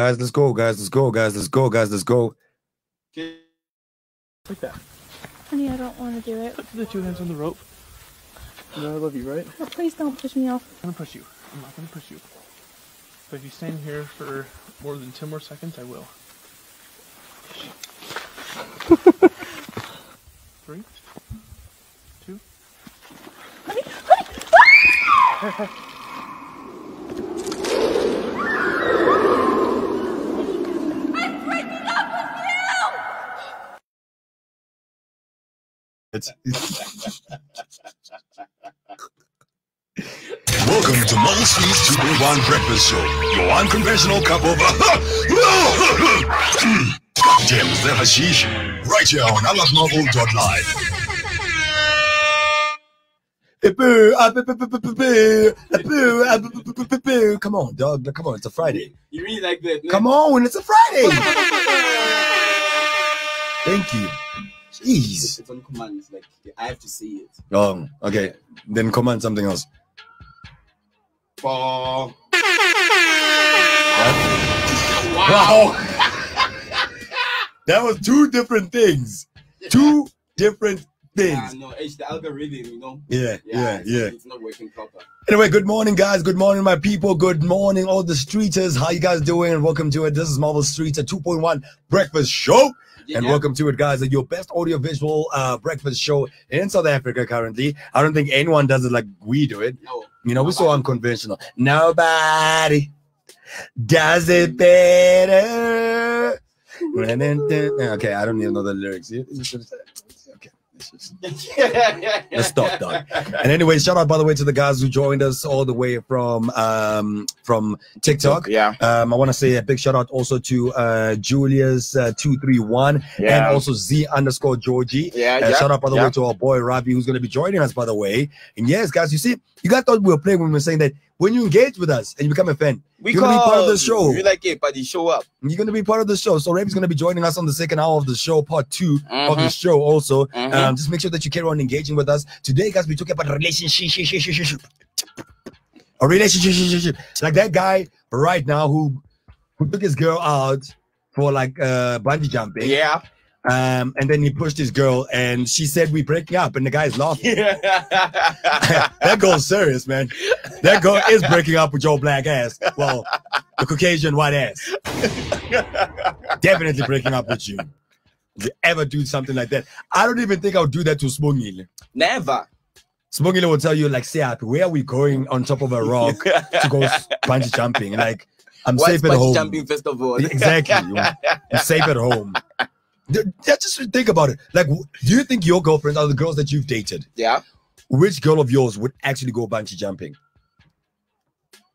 Guys, let's go, guys, let's go, guys, let's go, guys, let's go. Like that. Honey, I don't want to do it. Put the two hands on the rope. You know I love you, right? Oh, please don't push me off. I'm gonna push you. I'm not gonna push you. But if you stand here for more than 10 more seconds, I will. Three, two, ah! It's Welcome to Melville Street's 2.1 Breakfast Show. Your unconventional cup of. Damn, is that hashish? Right here on ILoveMelville.live. Boo, ah, ah. Come on, dog. Come on, it's a Friday. You really like that? Come on, it's a Friday. Thank you. Jeez. It's on command. It's like I have to say it. Oh, okay. Then command something else. For Wow. that was two different things. Two different yeah, things. no, it's the algorithm, you know. Yeah, yeah, it's, yeah. It's not working proper. Anyway, good morning, guys. Good morning, my people. Good morning, all the streeters. How you guys doing? And welcome to it. This is Melville Streets, a 2.1 breakfast show. Yeah, and yeah. welcome to it, guys. Your best audiovisual uh, breakfast show in South Africa currently. I don't think anyone does it like we do it. No. You know, we're so unconventional. Nobody does it better. Okay, I don't even know the lyrics. Okay, let's stop, dog. And anyway, shout out by the way to the guys who joined us all the way from um from TikTok. Yeah. Um, I want to say a big shout out also to uh Julius uh, two three one and also Z underscore Georgie. Yeah. Uh, yeah. shout out by the yeah. way to our boy Ravi who's going to be joining us by the way. And yes, guys, you see, you guys thought we were playing when we were saying that when you engage with us and you become a fan, We you're gonna be part of the show. You like it, but you show up. you're going to be part of the show. So Ravi's going to be joining us on the second hour of the show, part 2 of the Mhm. show also. Mhm. Um, just make sure that you carry on engaging with us. Today, guys, we're talking about relationship. A relationship. Like that guy right now who who took his girl out for like uh bungee jumping. yeah. Um, and then he pushed his girl and she said we breaking up and the guy's laughing. that girl's serious, man. That girl is breaking up with your black ass. Well, the Caucasian white ass. Definitely breaking up with you. If you ever do something like that, I don't even think I would do that to Smungile. Never. Smungile will tell you, like, Seat, where are we going on top of a rock to go bungee jumping? Like, I'm What's safe at bungee home. jumping all? Exactly. I'm safe at home. Just think about it. Like, do you think your girlfriends are the girls that you've dated? yeah. Which girl of yours would actually go bungee jumping?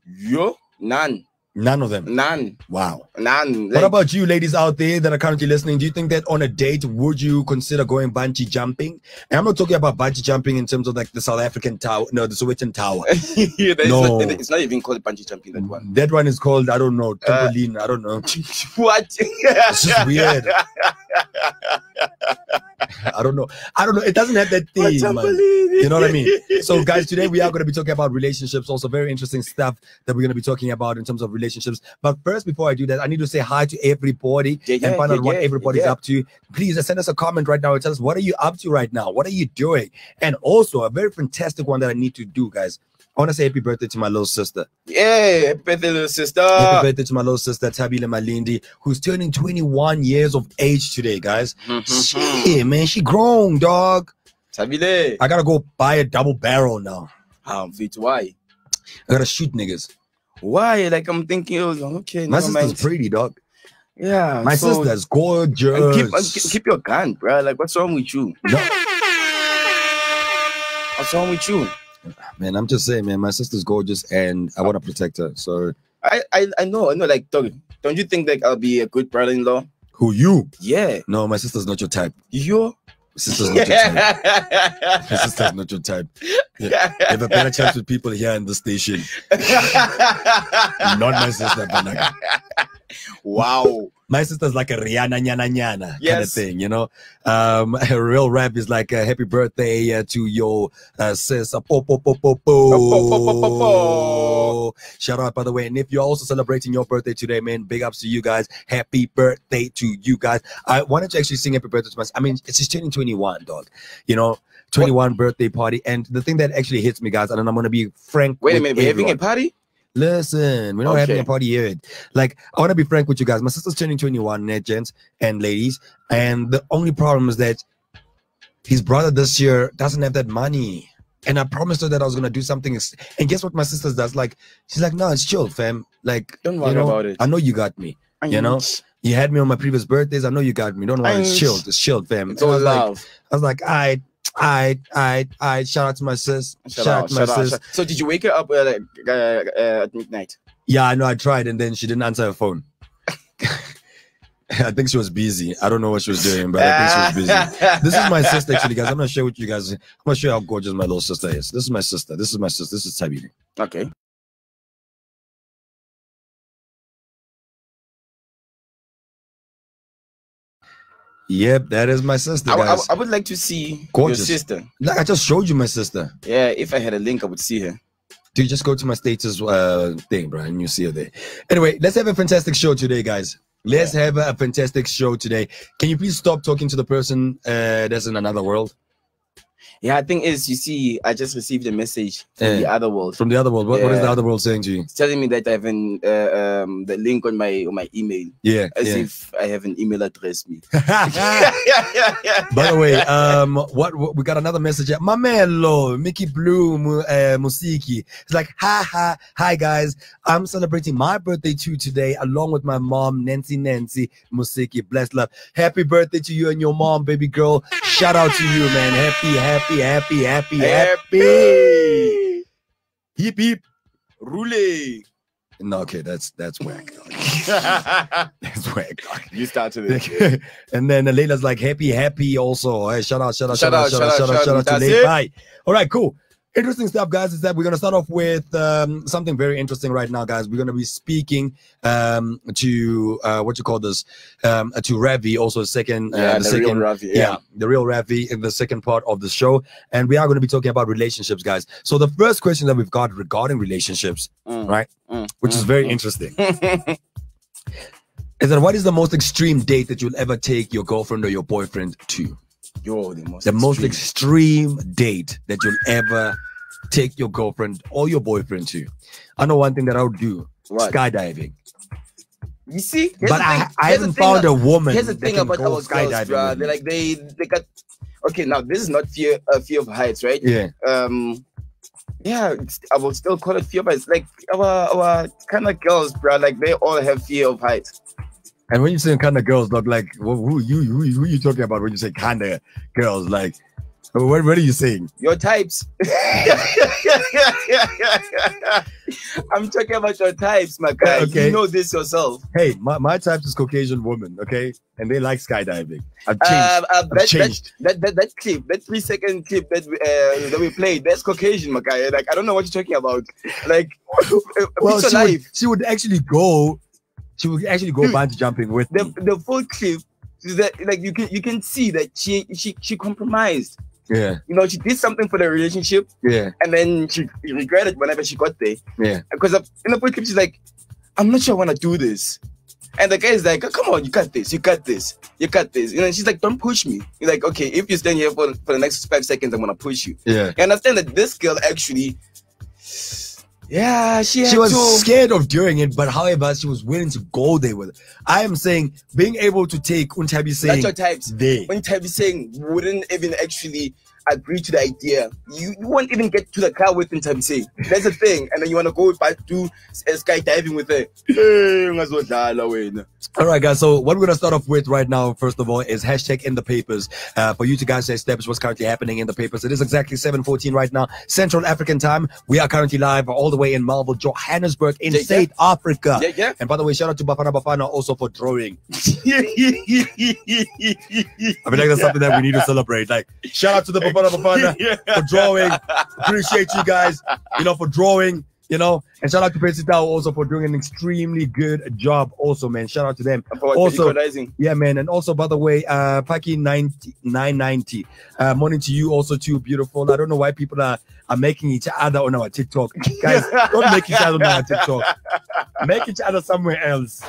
Yo. None. None of them. None. Wow. None. What about you, ladies out there that are currently listening? Do you think that on a date, would you consider going bungee jumping? And I'm not talking about bungee jumping in terms of like the South African tower, no, the Sowetan Tower. Yeah, No. not, it's not even called bungee jumping. That one. That one is called, I don't know, Uh, trampoline. I don't know. what? It's just weird. I don't know. I don't know. It doesn't have that theme. You know what I mean? So, guys, today we are going to be talking about relationships. Also, very interesting stuff that we're going to be talking about in terms of relationships. But first, before I do that, I need to say hi to everybody Yeah, and find yeah, out what yeah, everybody's yeah. up to. Please send us a comment right now and tell us what are you up to right now? What are you doing? And also, a very fantastic one that I need to do, guys. I want to say happy birthday to my little sister. Yeah, happy birthday, little sister. Happy birthday to my little sister Tabile Malindi, who's turning 21 years of age today, guys. Mhm. Shit, man, she grown, dog. Sabile. I gotta go buy a double barrel now. Um, fit why? I gotta shoot niggas. Why? Like I'm thinking, oh, okay, My sister's mind. pretty, dog. Yeah, My so- sister's gorgeous. keep, keep keep your gun, bro. Like, what's wrong with you? No, What's wrong with you? Man, I'm just saying, man, my sister's gorgeous and I want to protect her. So, I, I, I know, I know. Like, dog, don't you think like I'll be a good brother-in-law? who you? Yeah, No, my sister's not your type. you. Sister's not your type. My sister's not your type. You have a better chance with people here in the station. Not my sister, but like, wow. my sister's like a Rihanna nyana nyana kind of thing, you know. Um, a real rap is like a happy birthday uh, to your uh, sis. Uh, po, po, po, po, po. Po, po, po, po, po. Shout out, by the way. And if you're also celebrating your birthday today, man, big ups to you guys. Happy birthday to you guys. I wanted to actually sing happy birthday to myself. I mean, it's just turning 21, dog. You know, 21 birthday party. And the thing that actually hits me, guys, and I'm going to be frank. Wait a minute, we're having a party? Listen, we're not having a party here. Like, I want to be frank with you guys. My sister's turning 21, net gents and ladies. And the only problem is that his brother this year doesn't have that money. And I promised her that I was gonna do something. And guess what my sister does? Like, she's like, no, it's chill, fam. Like, Don't you worry know, about it. I know you got me. You know, you had me on my previous birthdays. I know you got me. Don't worry, it's chilled. It's chilled, fam. It's I all was like, love. I was like, I, I, I, I. Shout out to my sis. Shout, Shout, out, out to my shout sis. So did you wake her up uh, like, uh, uh, at midnight? Yeah, I know. I tried, and then she didn't answer her phone. I think she was busy. I don't know what she was doing, but I think she was busy. This is my sister, actually, guys. I'm gonna share with you guys. I'm gonna show you how gorgeous my little sister is. This is my sister. This is my sister. This is Tabini. Okay. Yep, that is my sister, I, I I would like to see Gorgeous. your sister. like I just showed you my sister. Yeah, if I had a link, I would see her. Dude, just go to my status uh, thing, bro, and you see her there. Anyway, let's have a fantastic show today, guys. Let's have a fantastic show today. Can you please stop talking to the person uh, that's in another world? Yeah, the thing is, you see, I just received a message from Eh. the other world. From the other world. What, what is the other world saying to you? It's telling me that I have an, uh, um, the link on my on my email, Yeah. as yeah. if I have an email address. Me. By the way, um, what, what we got another message. here. Mamelo, Mickey Blue, Mu- uh, Musiki. It's like, ha ha, hi guys. I'm celebrating my birthday too today, along with my mom, Nancy Nancy Musiki. Blessed love. Happy birthday to you and your mom, baby girl. Shout out to you, man. Happy, happy, happy, happy, happy. Happy. Hip hip. Rule. No, okay, that's that's whack. That's whack. you started it. and then Leila's like happy, happy also. Hey, shout out, shout out, shout, out, shout out, shout out, shout out to That's Leila. it. Bye. All right, cool. Interesting stuff, guys. Is that we're gonna start off with um, something very interesting right now, guys. We're gonna be speaking um, to uh, what you call this um, to Ravi, also a second, uh, Yeah, the, the, second, real Ravi. yeah. Yeah. the real Ravi in the second part of the show, and we are going to be talking about relationships, guys. So the first question that we've got regarding relationships, Mm, right, mm, which is mm, very mm. interesting is that what is the most extreme date that you'll ever take your girlfriend or your boyfriend to? Yo, the most The most extreme. extreme date that you'll ever take your girlfriend or your boyfriend to. I know one thing that I would do: What? skydiving. You see, Here's but I, I haven't found a- a woman. Here's the thing about our girls, skydiving with They're like they they got. Okay, now this is not fear uh, fear of heights, right? yeah, Um, yeah, I will still call it fear of heights. Like our our kind of girls, bro. Like they all have fear of heights. And when you say kind of girls, look like who, who you who, who you talking about when you say kind of girls? Like, what, what are you saying? Your types. I'm talking about your types, my guy. Okay. You know this yourself. Hey, my, my type is Caucasian woman, okay, and they like skydiving. I've changed. Uh, uh, I've that, that, changed. that, that that clip, that three second clip that we, uh, that we played, that's Caucasian, my guy. Like I don't know what you're talking about. Like, uh, well, she would, she would actually go. She would actually go Dude, bungee jumping with The me. the full clip is that like you can you can see that she she she compromised. Yeah, You know, she did something for the relationship, yeah, and then she regretted whenever she got there. yeah. Because in the full clip, she's like, "I'm not sure I want to do this." And the guy is like, "Come on, you got this, you got this, you got this." You know, she's like, "Don't push me." You're like, "Okay, if you stand here for, for the next five seconds, I'm gonna push you." Yeah. You understand that this girl actually, yeah, she She was to. scared of doing it, but however, she was willing to go there with it. I am saying being able to take Untabi That's your types. there. Tabby saying wouldn't even actually agree to the idea, you, you won't even get to the car with Tabby saying. That's the thing, and then you wanna go back to uh, skydiving with ungazodlala wena. All right, guys. So what we're gonna start off with right now, first of all, is hashtag in the papers. Uh, for you to guys say steps what's currently happening in the papers. It is exactly 7:14 right now, Central African time. We are currently live all the way in Melville, Johannesburg, in Yeah, yeah. South Africa. Yeah, yeah. And by the way, shout out to Bafana Bafana also for drawing. I mean, like that's something that we need to celebrate. Like, shout out to the Bafana Bafana for drawing. Appreciate you guys, you know, for drawing. You know, and shout out to Percy Tau also for doing an extremely good job. Also, man, shout out to them. For Also- Yeah, man. And also, by the way, uh, Paki 90, 990. Uh, morning to you, also too beautiful. I don't know why people are, are making each other on our TikTok. Guys, don't make each other on our TikTok. Make each other somewhere else.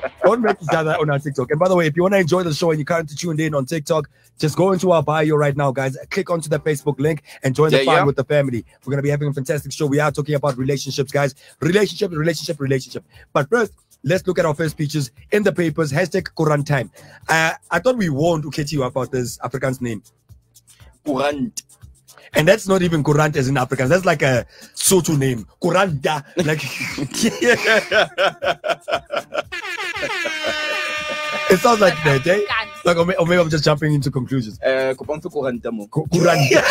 Don't make each other on our TikTok. And by the way, if you want to enjoy the show and you're currently tuned in on TikTok, just go into our bio right now, guys. Click onto the Facebook link and join the Yeah, fun yeah. with the family. We're gonna be having a fantastic show. We are talking about relationships, guys. Relationship, relationship, relationship. But first, let's look at our first pictures in the papers. Hashtag Quran time. Uh, I thought we warned Uketi about this African's name. Kurant. And that's not even Kurant as in Afrikaans. That's like a Soto name. Kuranda. Like it sounds like that, eh? Like, or may- or maybe I'm just jumping into conclusions. Uh, kopang fe kuranta mo. Ku- Kuranda.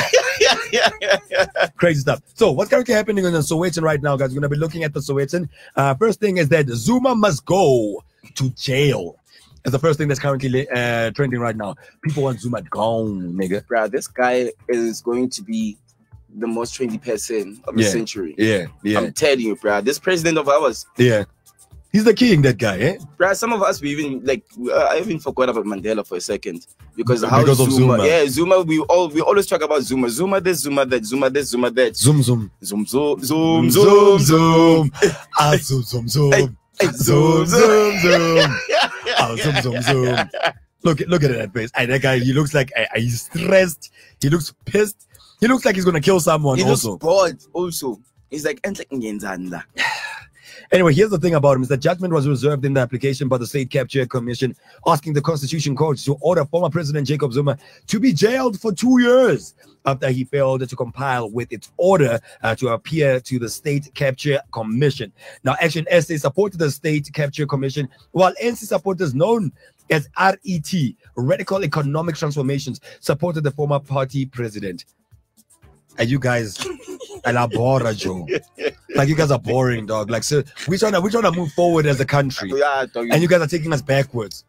Crazy stuff. So, what's currently happening in the Sowetan right now, guys? We're going to be looking at the Sowetan. Uh, first thing is that Zuma must go to jail. It's the first thing that's currently uh, trending right now. People want Zuma gone, nigga. Bruh, this guy is going to be the most trendy person of the Yeah. century. Yeah, yeah, I'm telling you, bro. This president of ours, yeah. He's the king, that guy, eh? bruh. Some of us we even like uh, I even forgot about Mandela for a second because how Because of Zuma, Zuma. yeah, Zuma. We all we always talk about Zuma, Zuma this, Zuma that, Zuma this, Zuma that. Zoom, zoom. Zoom, zoom, zoom, zoom, zoom. Ah, zoom, zoom, zoom. Hey, hey, Zoom, zoom, zoom. Ah, zoom, zoom, zoom. Look, look at that face. Hey, that guy, he looks like uh, he's stressed. He looks pissed. He looks like he's gonna kill someone. He looks bored. Also, he's like, "Enhle ngenzani anyway, here's the thing about him: is that judgment was reserved in the application by the State Capture Commission, asking the Constitution Court to order former President Jacob Zuma to be jailed for two years after he failed to compile with its order uh, to appear to the State Capture Commission. Now, Action SA supported the State Capture Commission, while ANC supporters known as RET, Radical Economic Transformations, supported the former party president. And you guys, elabora, Joe. Like you guys are boring, dog. Like so, we trying to we trying to move forward as a country, Yeah, dog, and you guys are taking us backwards.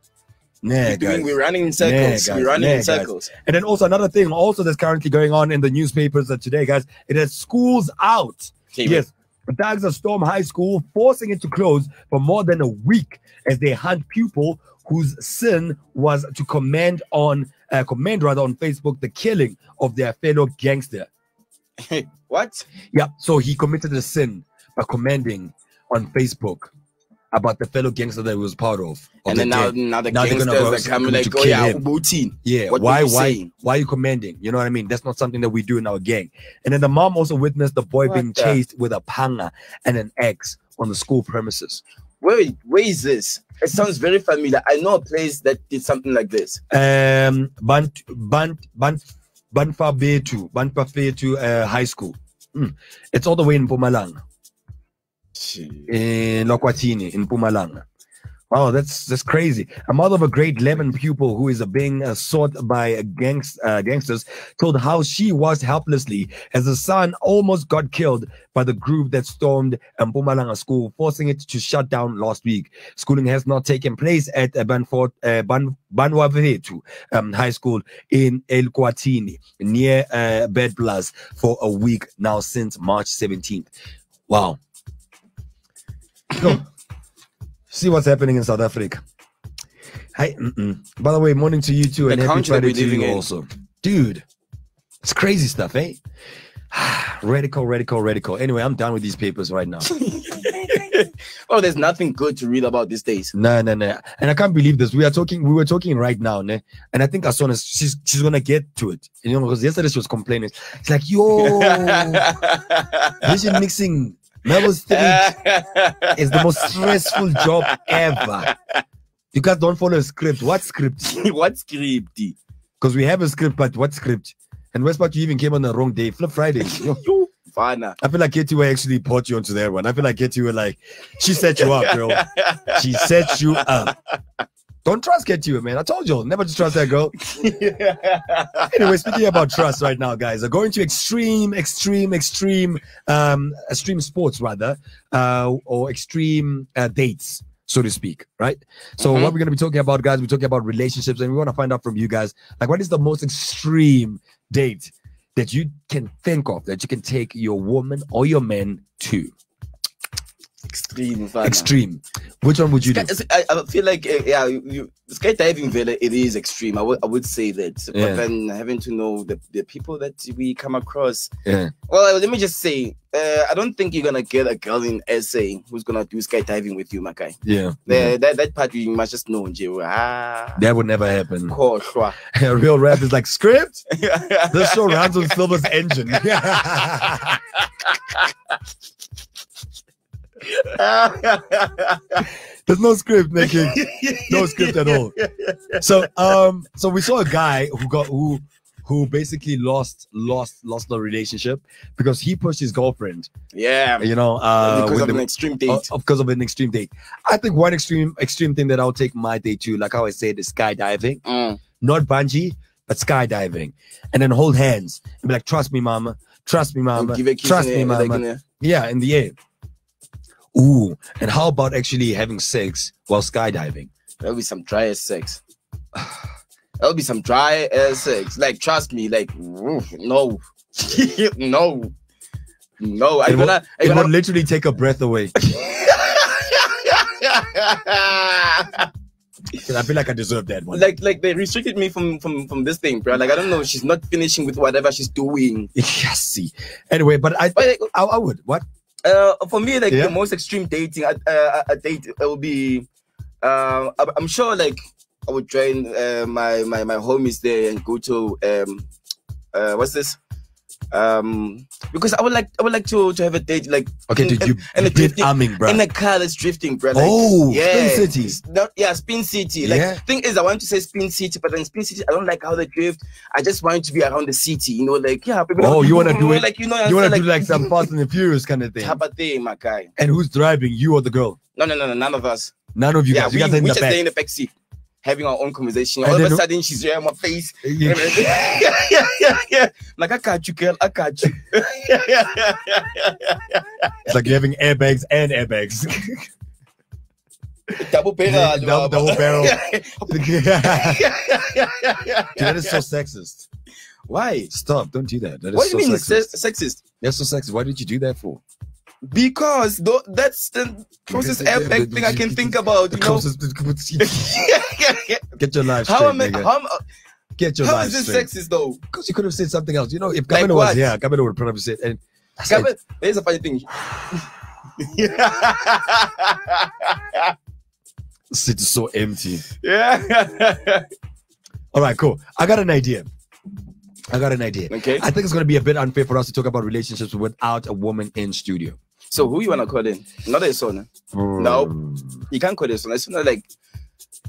Nah, we're, doing, guys. we're running in circles. Guys. we're running in guys. circles. And then also another thing, also that's currently going on in the newspapers uh, today, guys. It is schools out. Yes, the dogs of Storm High School forcing it to close for more than a week as they hunt pupil whose sin was to comment on, uh, comment rather on Facebook the killing of their fellow gangster. What? Yeah, so he committed a sin by commenting on Facebook about the fellow gangster that he was part of. of and the then now, now the Now gangsters go are coming like, oh kill yeah, him. Ubutin. Yeah, What why, why, saying? why are you commending? You know what I mean? That's not something that we do in our gang. And then the mom also witnessed the boy What being the- chased with a panga and an axe on the school premises. Wait, where is this? It sounds very familiar. I know a place that did something like this. Um, Bant, Bant, Bant, Banfa Betu, Banfa Betu uh, High School. Mm. It's all the way in Mpumalanga, in Elukwatini, in Mpumalanga. Wow, that's that's crazy. A mother of a great 11 pupil who is being uh, sought by uh, gangs, uh, gangsters told how she was helplessly as the son almost got killed by the group that stormed Mpumalanga school, forcing it to shut down last week. Schooling has not taken place at uh, Banfort, uh, Ban, Banwavetu um, High School in Elukwatini near uh, Badplaas for a week now since March 17th. Wow. Go. See what's happening in South Africa. Hi. mm-mm. By the way, morning to you too, The and happy country that Friday we're to you living in. also, dude. It's crazy stuff, eh? radical, radical, radical. Anyway, I'm done with these papers right now. Oh, there's nothing good to read about these days. no, no, no. And I can't believe this. We are talking. We were talking right now, ne? And I think Asona, as she's she's gonna get to it. You know, because yesterday she was complaining. It's like, yo, vision mixing. Melville Street is the most stressful job ever. You guys don't follow a script. What script? what script? Because we have a script, but what script? And Westpart, you even came on the wrong day. Flip Friday. Yo, You Fana. I feel like Katie were actually put you onto that one. I feel like Katie were like, she set you up, girl. She set you up. Don't trust Katie, man. I told you, never to trust that girl. anyway, speaking about trust right now, guys, are going to extreme, extreme, extreme, um, extreme sports rather, uh, or extreme uh, dates, so to speak, right? So Mhm. what we're gonna be talking about, guys, we're talking about relationships, and we want to find out from you guys, like, what is the most extreme date that you can think of that you can take your woman or your man to? Extreme. fana. Extreme. Which one would you do? I, I feel like uh, yeah, you, skydiving vele it is extreme. I would I would say that, Yeah. but then having to know the, the people that we come across. Yeah. Well, let me just say, uh, I don't think you're gonna get a girl in SA who's gonna do skydiving with you, my guy. Yeah. The, that that part you must just know. Ah, That would never happen. khohlwa. Real rap is like script. This show runs on Silver's engine. There's no script, making no script at all. So um so we saw a guy who got who who basically lost lost lost the relationship because he pushed his girlfriend, yeah, you know, uh because of the- an extreme date. uh, because of an extreme date. I think one extreme extreme thing that I'll take my day to, like how I said, is skydiving. Mm. Not bungee, but skydiving. And then hold hands and be like, trust me, mama. Trust me, mama. give a kiss Trust me, mama. Yeah, in the air. Ooh, and how about actually having sex while skydiving? There'll be some dry ass sex. There'll be some dry ass sex. Like, trust me, like, no, no, no. I'm It gonna, It I'm would gonna. literally take a breath away. I feel like I deserve that one. like, like they restricted me from from from this thing, bro. Like, I don't know. She's not finishing with whatever she's doing. yes, see. Anyway, but I, But I, I would. What? Uh, for me, like Yeah. the most extreme dating, uh, uh, a date it will be. Uh, I'm- I'm sure, like I would join uh, my my my homies there and go to um, uh, what's this? Um, because I would like I would like to to have a date like Okay, in, dude, in- you, in you a drifting arming, bro. in a car that's drifting, bro. Like, oh, yeah, Spin City. not- yeah, Spin City. Like Yeah. thing is, I want to say Spin City, but then Spin City, I don't like how they drift. I just want to be around the city, you know, like yeah. People Oh, you wanna do it- like you know, You want to like, do like some Fast and the Furious kind of thing. type of thing, my guy. And who's driving? You or the girl? No, no, no, no, none of us. None of you yeah, guys. we, You guys are in we the just back. stay in the back seat, having our own conversation. All of a sudden, she's on my face. Yeah. yeah, yeah, yeah, yeah. Like I got you, girl. I got you. It's like you're having airbags and airbags. double barrel. Double- double barrel. Yeah. that is so sexist. Why? Stop! Don't do that. That is What do so you mean sexist. se- sexist? That's so sexist. Why did you do that for? Because tho- that's the closest airbag thing I can think about. You know? closest. Get your life straight, how am I? nigga. How, am- Get your how life is this straight. sexist though? Because you could have said something else. You know, if Kamino was here, Kamino would probably said, and I Gabe, There's a funny thing. "City is so empty." yeah. All right, cool. I got an idea. I got an idea. okay. I think it's going to be a bit unfair for us to talk about relationships without a woman in studio. So who you wanna call in? Not a son. Eh? Hmm. No. You can't call it son. It's not like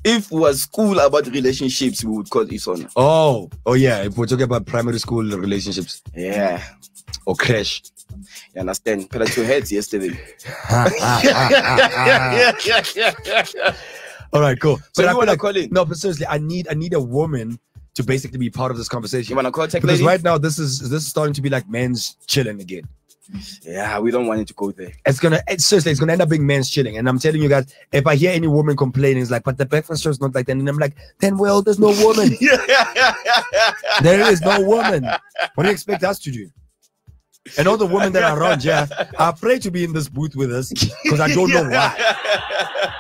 if it was school about relationships, we would call it son. Oh, oh yeah. If we're talking about primary school relationships Yeah. or crash. You understand? Put two heads yesterday. All right, cool. So But I you wanna like- call in? No, but seriously, I need I need a woman to basically be part of this conversation. You wanna call tech because lady? right now this is this is starting to be like men's chilling again. Yeah, we don't want it to go there. It's gonna it's, seriously it's gonna end up being men's chilling. And I'm telling you guys, if I hear any woman complaining, it's like, but the breakfast show's not like that. And I'm like, then well, there's no woman. there is no woman. What do you expect us to do? And all the women that are around, yeah, I pray to be in this booth with us because I don't know why.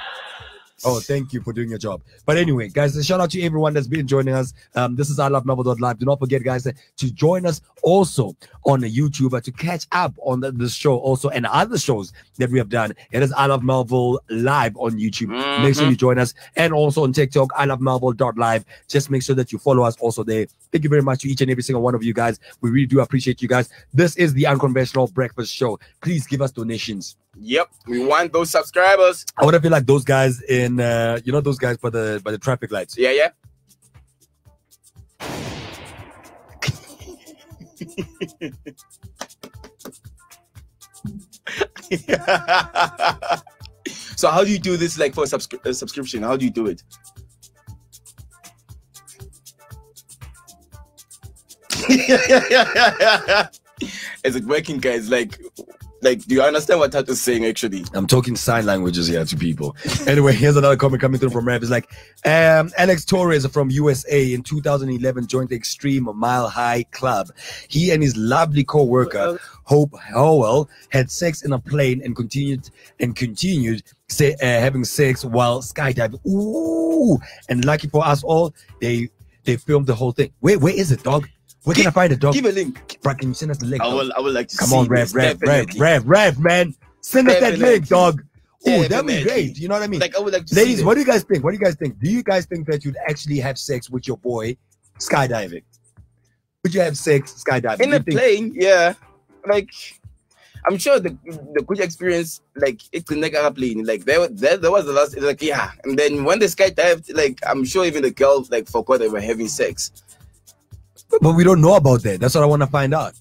Oh, thank you for doing your job. But anyway, guys, a shout out to everyone that's been joining us. Um, this is I Love Melville.live. Do not forget, guys, to join us also on the YouTube uh, to catch up on the, this show also and other shows that we have done. It is I Love Melville live on YouTube. Make sure you join us and also on TikTok, I Love Melville.live. Just make sure that you follow us also there. Thank you very much to each and every single one of you guys. We really do appreciate you guys. This is the Unconventional Breakfast Show. Please give us donations. Yep, we want those subscribers. I want to feel like those guys in, uh, you know, those guys by the by the traffic lights. Yeah, yeah. So how do you do this like for a, subscri- a subscription? How do you do it? Is it working, guys? Like, Like, do you understand what Tato's saying actually? I'm talking sign languages here to people. Anyway, here's another comment coming through from Rev. It's like, um, Alex Torres from USA in 2011 joined the Extreme Mile High Club. He and his lovely co-worker Hope Howell had sex in a plane and continued and continued say, uh, having sex while skydiving. Ooh! And lucky for us all, they they filmed the whole thing. Wait, where is it, dog? Where can I find it, dog? Give a link. Bruh, can you send us the link? I will. I would like to Come see on, Rev, this, Rev, Rev. Rev, Rev, man. Send us that link, dog. Oh, that'd be great. You know what I mean? Like, I would like to Ladies, see what do you guys think? What do you guys think? Do you guys think that you'd actually have sex with your boy skydiving? Would you have sex skydiving? in a think- plane. Yeah, like I'm sure the the good experience, like it's like a plane. Like there, there, there was the last. Like yeah, and then when the sky dived, like I'm sure even the girls like forgot they were having sex. But we don't know about that. That's what I want to find out.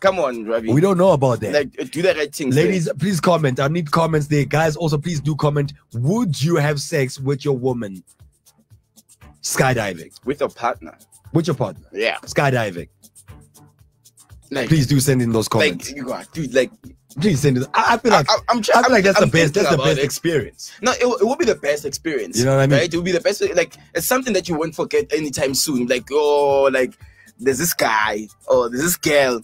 Come on, Ravi. We don't know about that. like do the right things, there. Ladies, eh? please comment. I need comments there. Guys, also please do comment. Would you have sex with your woman skydiving? with your partner. With your partner? Yeah, Skydiving. like Please do send in those like comments. you got dude. Like please send it. I, I feel like I, I'm, I feel like that's I'm the best. That's the best it. experience. No, it, will- it will be the best experience. You know what I mean? Right? It will be the best. Like it's something that you won't forget anytime soon. Like oh, like there's this guy or there's this girl.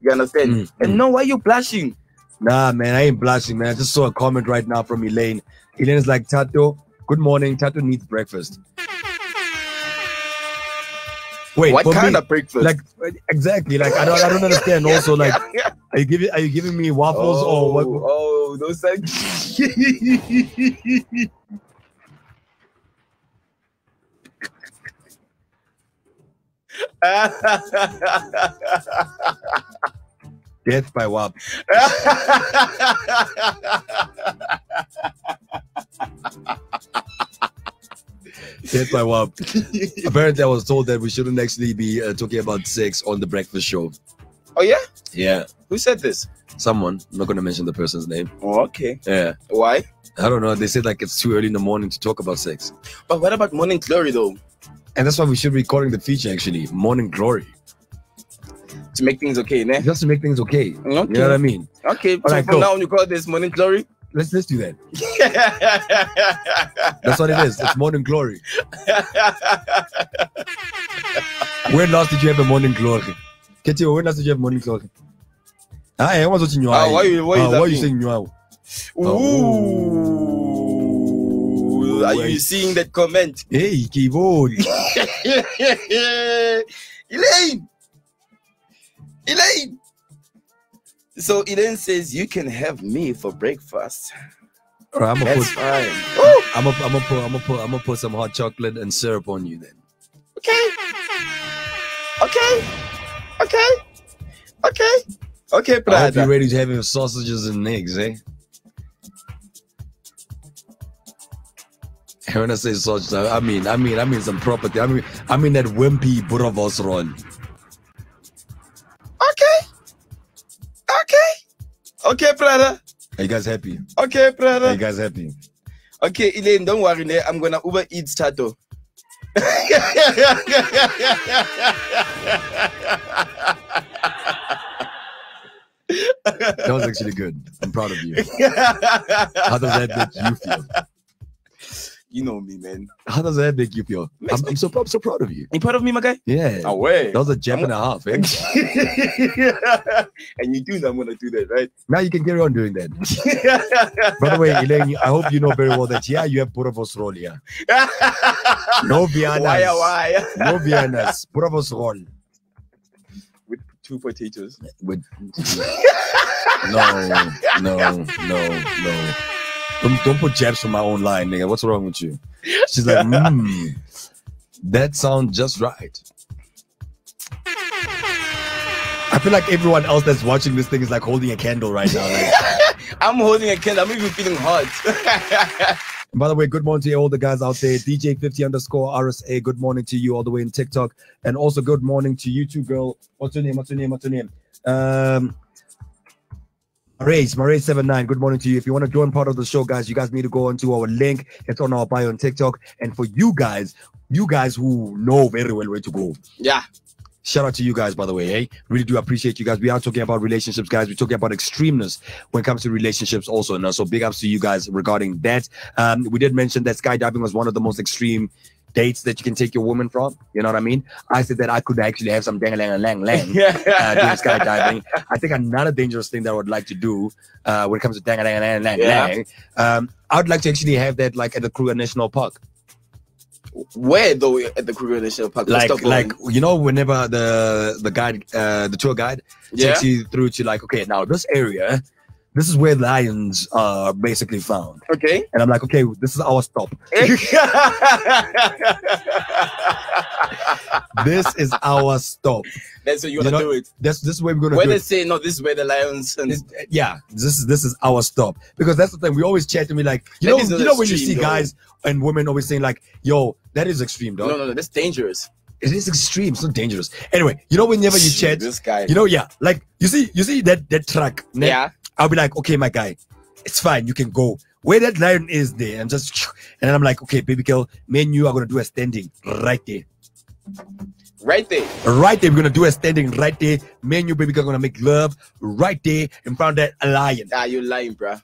You understand? Mm, and mm. no, why you blushing? Nah, man, I ain't blushing, man. I just saw a comment right now from Elaine. Elaine's like, Tato, good morning. Tato needs breakfast. Wait, what kind me, of breakfast? like exactly? Like I don't, I don't understand. Also, like, are you giving, are you giving me waffles or what? Oh, oh those are. Death by WAP. Death by WAP. Apparently, I was told that we shouldn't actually be uh, talking about sex on the breakfast show. oh yeah, Yeah, who said this? someone. I'm not going to mention the person's name. Oh, okay. Yeah. Why? I don't know. They said like it's too early in the morning to talk about sex. But what about morning glory though? And that's why we should be calling the feature actually Morning Glory. To make things okay, ne? Just to make things okay. You know what I mean? Okay. So from now on, you call this morning glory. Let's let's do that. That's what it is. It's Morning Glory. When last did you have a Morning Glory? Ketio, when last did you have Morning Glory? Ah, I was watching you. Ah, why you- why you why are you saying you? Ooh. Are you seeing that comment? Hey, keyboard. Elaine! Elaine! So Elaine says, You can have me for breakfast. I'm gonna That's put, fine. Woo! I'm gonna, I'm gonna put, I'm gonna put, I'm gonna put some hot chocolate and syrup on you then. Okay. Okay. Okay. Okay. Okay, I hope brother. you're ready to have your sausages and eggs, eh? And when I say sausage, I I mean, I mean, I mean some property. I mean, I mean that wimpy boerewors roll. Okay, brother. Are you guys happy? Okay, brother. Are you guys happy? Okay, Elaine, don't worry. ne? I'm gonna Uber Eats Tato. That was actually good. I'm proud of you. How does that make you feel? You know me, man. How does that make you feel? I'm, I'm so I'm so proud of you. You proud of me, my guy? Yeah. Away. That was a jab and a half. Eh? and you do know I'm gonna do that, right? Now you can carry on doing that. By the way, Elaine, I hope you know very well that yeah, you have boerewors roll here. No Viennas. why, why? No Viennas. boerewors roll. With two potatoes. with no, no, no, no. Don't, don't put jabs on my own line, nigga. What's wrong with you? She's like, mm, that sounds just right. I feel like everyone else that's watching this thing is like holding a candle right now. Like, I'm holding a candle. I'm even feeling hot. By the way, good morning to all the guys out there. DJ50 underscore RSA, good morning to you all the way in TikTok. And also good morning to you two, girl. What's your name? What's your name? What's your name? Um Marais, Marais79, good morning to you. If you want to join part of the show, guys, you guys need to go onto our link. It's on our bio on TikTok. And for you guys, you guys who know very well where to go, yeah. Shout out to you guys, by the way. Hey, really do appreciate you guys. We are talking about relationships, guys. We're talking about extremeness when it comes to relationships, also. And so, big ups to you guys regarding that. Um, we did mention that skydiving was one of the most extreme dates that you can take your woman from. You know what I mean? I said that I could actually have some dang lang lang lang uh, doing skydiving. I think another dangerous thing that I would like to do uh, when it comes to dang lang lang lang lang, um, I would like to actually have that like at the Kruger National Park. Where though at the Kruger National Park? Let's like like you know whenever the the guide uh the tour guide yeah. takes you through to like okay now this area this is where lions are basically found Okay. and i'm like okay this is our stop this is our stop That's what you You wanna do it. this this is where we're gonna do they it. say no, this is where the lions and This- uh, yeah this is this is our stop because that's the thing we always chat to me like you That know you know when you see though. guys and women always saying like yo that is extreme dog no, no, no, that's dangerous. it is extreme it's not dangerous anyway you know whenever you chat this guy. you know yeah like you see you see that that truck yeah. I'll be like, okay, my guy, it's fine. You can go where that lion is there, and just and then I'm like, okay, baby girl, me and you are gonna do a standing right there, Right there. right there. We're gonna do a standing right there. Me and you, baby girl, gonna make love right there in front of that lion. Ah, you lying, bruh.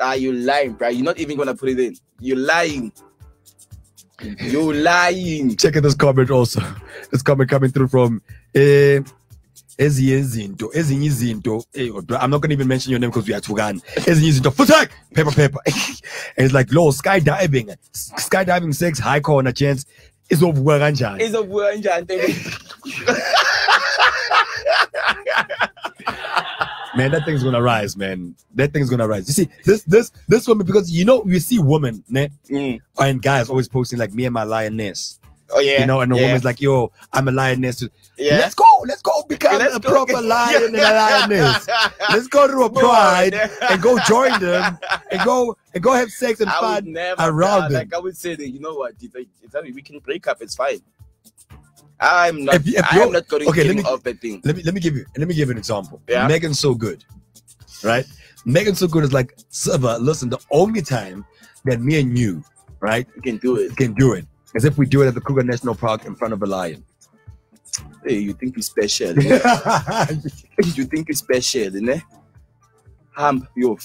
Ah, you lying, bruh. You're not even gonna put it in. You're lying. You lying. Check out this comment also. This comment coming through from eh. Ezinye izinto ezinye izinto eh, i'm not going to even mention your name because we are tugan ezinye izinto futak pepper pepper and it's like lo skydiving skydiving sex high corner chance izovuka kanjani Izovuka kanjani? man that thing's gonna rise man that thing's gonna rise you see this this this woman because you know you see women ne, Mm. and guys always posting like me and my lioness Oh yeah. you know and the yeah. woman's like yo i'm a lioness yeah. let's go let's go become Let's a go. proper lion and a lioness let's go to a pride and go join them and go and go have sex and I fun never, around them. Like I would say that you know what? If, if we can break up, it's fine. I'm not. If if I'm not going okay, to give me- off that thing. let me let me give you let me give you an example. Yeah. Megan's so good, right? Megan's so good is like, Silva, listen, the only time that me and you, right, You can do it. can do it, is if we do it at the Kruger National Park in front of a lion. Hey, you think you're special? Eh? you think you're special, eh? ne? Hump, yo.